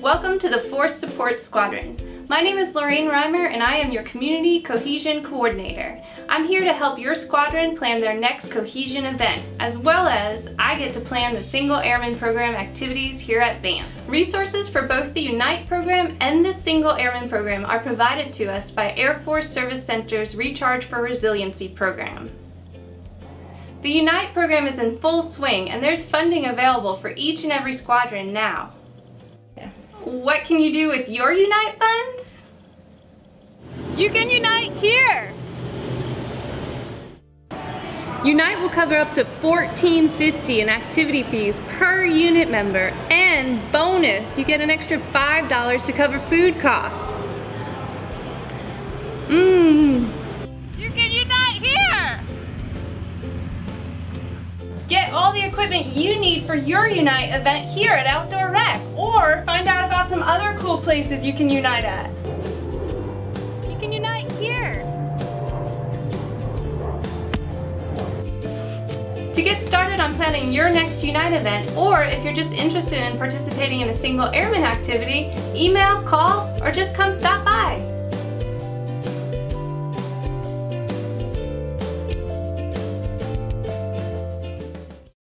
Welcome to the Force Support Squadron. My name is Lorraine Reimer and I am your Community Cohesion Coordinator. I'm here to help your squadron plan their next cohesion event, as well as I get to plan the Single Airman Program activities here at Vance. Resources for both the Unite program and the Single Airman program are provided to us by Air Force Service Center's Recharge for Resiliency program. The Unite program is in full swing and there's funding available for each and every squadron now. What can you do with your Unite funds? You can unite here! Unite will cover up to $14.50 in activity fees per unit member and bonus, you get an extra $5 to cover food costs. Get all the equipment you need for your Unite event here at Outdoor Rec or find out about some other cool places you can unite at. You can unite here. To get started on planning your next Unite event, or if you're just interested in participating in a single airman activity, email, call, or just come stop by.